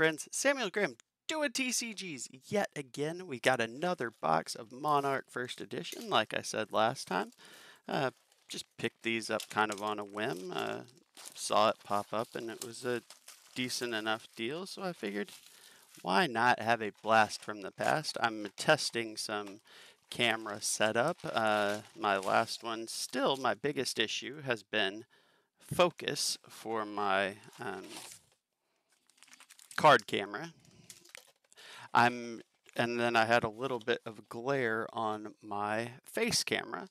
Friends. Samuel Graham doing TCGs yet again. We got another box of Monarch First Edition, like I said last time. Uh, just picked these up kind of on a whim. Uh, saw it pop up, and it was a decent enough deal, so I figured why not have a blast from the past? I'm testing some camera setup. Uh, my last one, still my biggest issue, has been focus for my um, card camera. I'm and then I had a little bit of glare on my face camera.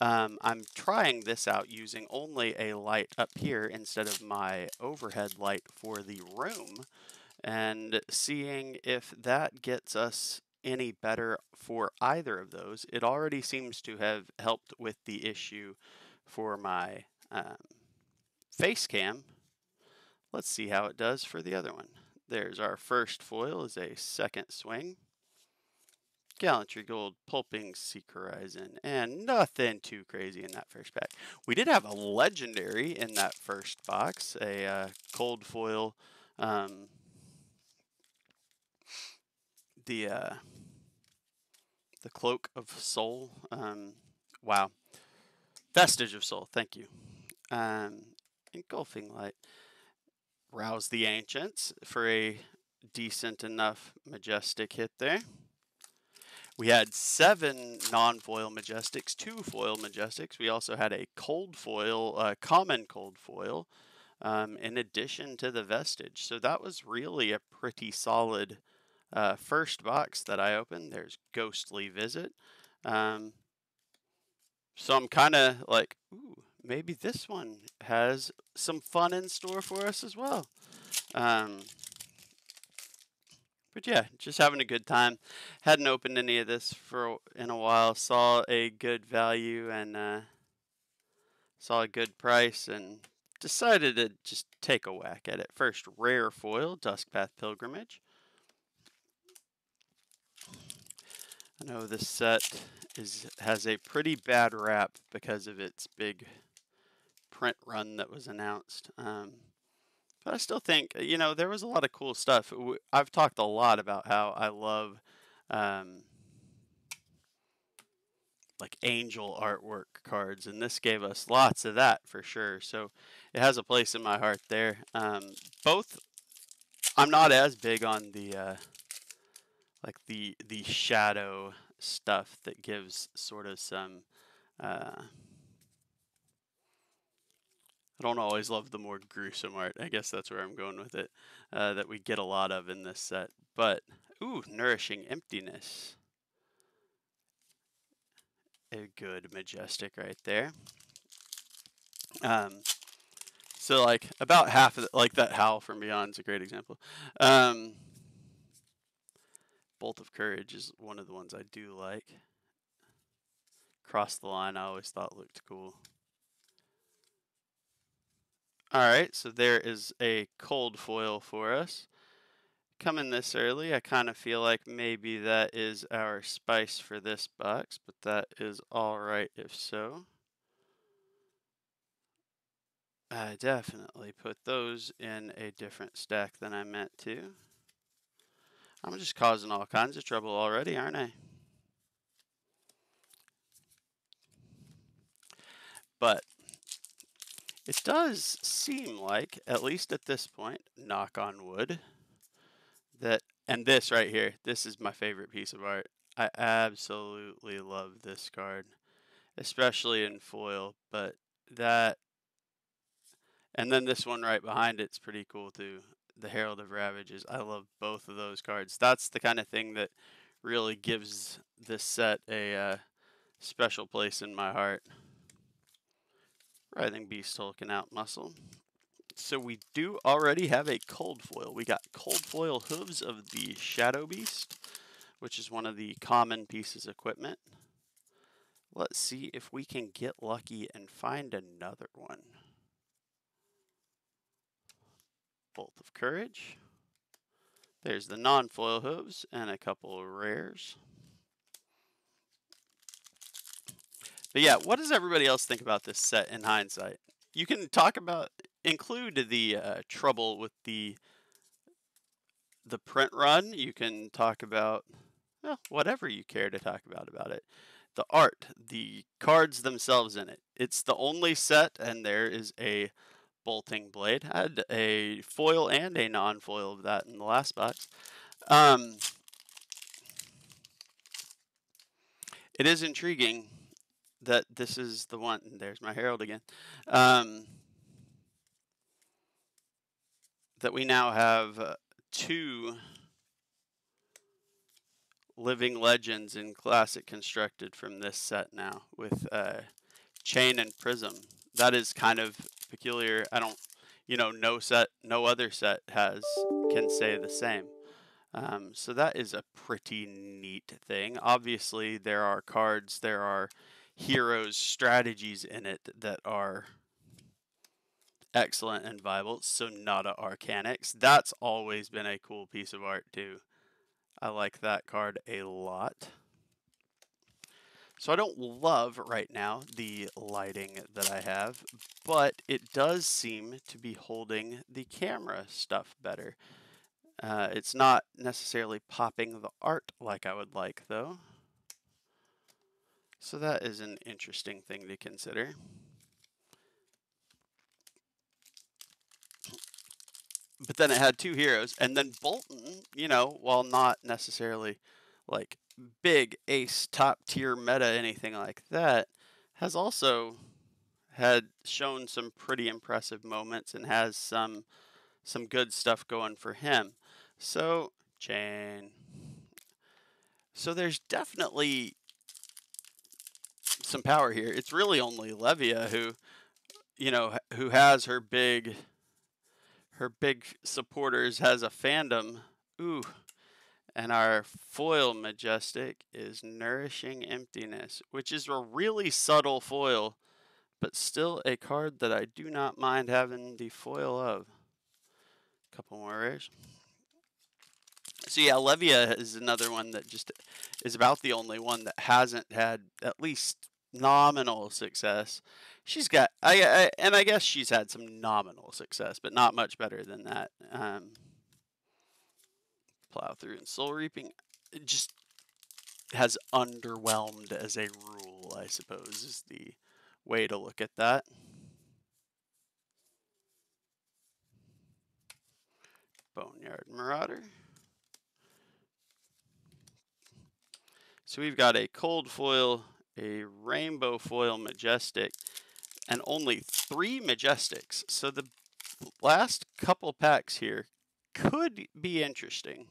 Um, I'm trying this out using only a light up here instead of my overhead light for the room and seeing if that gets us any better for either of those. It already seems to have helped with the issue for my um, face cam. Let's see how it does for the other one. There's our first foil is a second swing. Gallantry Gold, Pulping Seek Horizon, and nothing too crazy in that first pack. We did have a legendary in that first box, a uh, cold foil, um, the uh, the Cloak of Soul. Um, wow, Vestige of Sol. Thank you. Um, Engulfing Light. Rouse the Ancients for a decent enough majestic hit there. We had seven non-foil majestics, two foil majestics. We also had a cold foil, uh, common cold foil, um, in addition to the vestige. So that was really a pretty solid uh, first box that I opened. There's Ghostly Visit. Um, so I'm kind of like, ooh, maybe this one has some fun in store for us as well. Um, but yeah, just having a good time. Hadn't opened any of this for in a while. Saw a good value and uh, saw a good price and decided to just take a whack at it. First, rare foil, Duskpath Pilgrimage. I know this set is has a pretty bad rap because of its big print run that was announced. Um, but I still think, you know, there was a lot of cool stuff. I've talked a lot about how I love um, like angel artwork cards, and this gave us lots of that for sure. So it has a place in my heart there. Um, both, I'm not as big on the uh, like the the shadow stuff that gives sort of some. Uh, I don't always love the more gruesome art. I guess that's where I'm going with it. Uh, that we get a lot of in this set. But, ooh, Nourishing Emptiness. A good Majestic right there. Um, so, like, about half of like that Howl from Beyond is a great example. Um, Bolt of Courage is one of the ones I do like. Cross the Line I always thought looked cool. Alright, so there is a cold foil for us. Coming this early, I kind of feel like maybe that is our spice for this box, but that is alright if so. I definitely put those in a different stack than I meant to. I'm just causing all kinds of trouble already, aren't I? But it does seem like, at least at this point, knock on wood, that, and this right here, this is my favorite piece of art. I absolutely love this card, especially in foil, but that, and then this one right behind it's pretty cool too. The Herald of Ravages. I love both of those cards. That's the kind of thing that really gives this set a uh, special place in my heart. Writhing Beast Hulking out muscle. So we do already have a cold foil. We got cold foil hooves of the Shadow Beast, which is one of the common pieces of equipment. Let's see if we can get lucky and find another one. Bolt of Courage. There's the non-foil hooves and a couple of rares. But yeah, what does everybody else think about this set in hindsight? You can talk about include the uh, trouble with the the print run, you can talk about well, whatever you care to talk about about it. The art, the cards themselves in it. It's the only set, and there is a bolting blade. I had a foil and a non-foil of that in the last box. Um, it is intriguing that this is the one. There's my herald again. Um, that we now have uh, two living legends in classic constructed from this set now with uh, Chane and prism. That is kind of peculiar. I don't, you know, no set, no other set has can say the same. Um, so that is a pretty neat thing. Obviously, there are cards, there are heroes, strategies in it that are excellent and viable. Sonata Arcanix. That's always been a cool piece of art too. I like that card a lot. So I don't love right now the lighting that I have, but it does seem to be holding the camera stuff better. Uh, it's not necessarily popping the art like I would like though. So that is an interesting thing to consider. but then it had two heroes, and then Boltyn, you know, while not necessarily like big ace top tier meta anything like that, has also had shown some pretty impressive moments and has some some good stuff going for him. So Chane. So there's definitely some power here. It's really only Levia who, you know, who has her big her big supporters has a fandom. Ooh. And our foil majestic is Nourishing Emptiness, which is a really subtle foil, but still a card that I do not mind having the foil of. A couple more rares. So yeah, Levia is another one that just is about the only one that hasn't had at least nominal success she's got I, I, and I guess she's had some nominal success, but not much better than that. Um, plow through and soul reaping just has underwhelmed as a rule, I suppose, is the way to look at that. Boneyard Marauder. So we've got a cold foil, a rainbow foil majestic, and only three Majestics. So the last couple packs here could be interesting.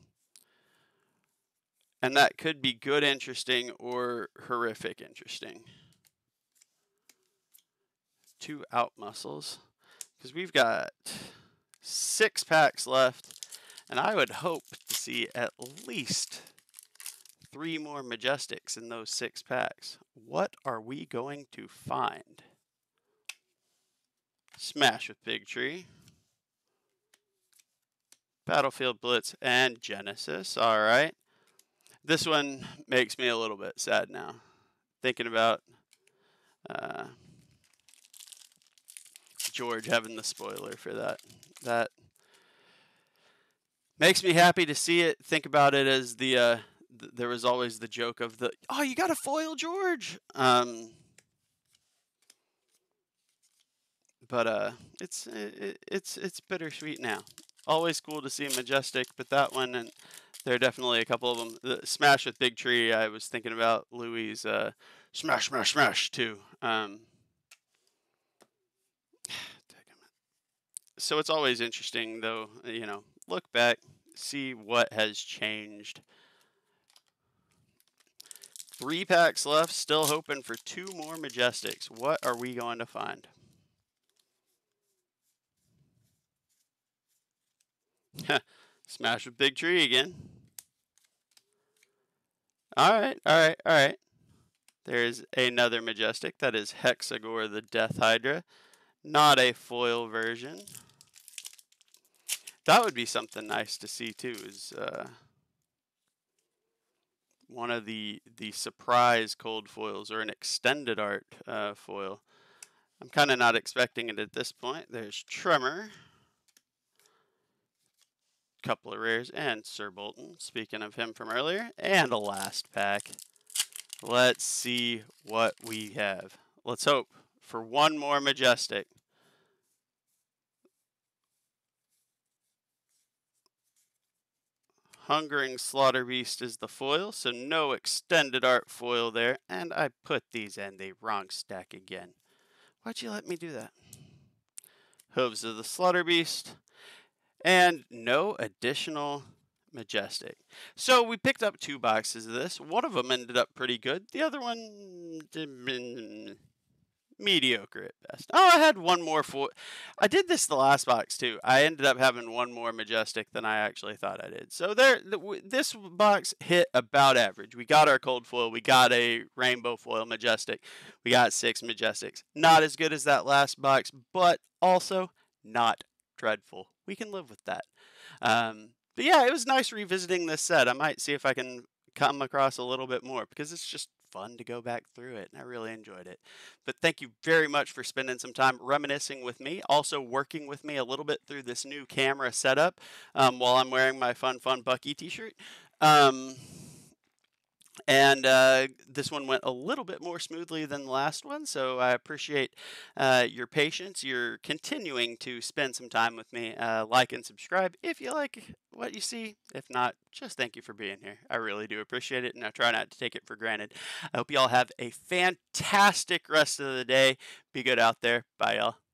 And that could be good interesting or horrific interesting. Two out muscles. Because we've got six packs left. And I would hope to see at least three more Majestics in those six packs. What are we going to find? Smash with Big Tree. Battlefield Blitz and Genesis. All right. This one makes me a little bit sad now. Thinking about uh, George having the spoiler for that. That makes me happy to see it. Think about it as the uh, th- there was always the joke of the oh you got to foil George. Um, but uh, it's it, it's it's bittersweet now. Always cool to see Majestic, but that one and there are definitely a couple of them. The Smash with Big Tree. I was thinking about Louis' uh, Smash Smash Smash too. Um, so it's always interesting, though. You know, look back, see what has changed. Three packs left, still hoping for two more Majestics. What are we going to find? Smash with big tree again. Alright, alright, alright. There's another Majestic. That is Hexagore the Death Hydra. Not a foil version. That would be something nice to see too, is uh, one of the, the surprise cold foils or an extended art uh, foil. I'm kind of not expecting it at this point. There's Tremor. couple of rares, and Sir Boltyn, speaking of him from earlier, and a last pack. Let's see what we have. Let's hope for one more Majestic. Hungering Slaughter Beast is the foil, so no extended art foil there. And I put these in the wrong stack again. Why'd you let me do that? Hooves of the Slaughter Beast. And no additional Majestic. So we picked up two boxes of this. One of them ended up pretty good. The other one mediocre at best. Oh, I had one more for. I did this the last box too. I ended up having one more majestic than I actually thought I did. So there, this box hit about average. We got our cold foil. We got a rainbow foil majestic. We got six majestics. Not as good as that last box, but also not dreadful. We can live with that. Um, but yeah, it was nice revisiting this set. I might see if I can come across a little bit more because it's just fun to go back through it and I really enjoyed it. But thank you very much for spending some time reminiscing with me, also working with me a little bit through this new camera setup um, while I'm wearing my Fun Fun Bucky t-shirt. Um, and uh, this one went a little bit more smoothly than the last one, so I appreciate uh, your patience. You're continuing to spend some time with me. Uh, like and subscribe if you like what you see. If not, just thank you for being here. I really do appreciate it, and I try not to take it for granted. I hope you all have a fantastic rest of the day. Be good out there. Bye, y'all.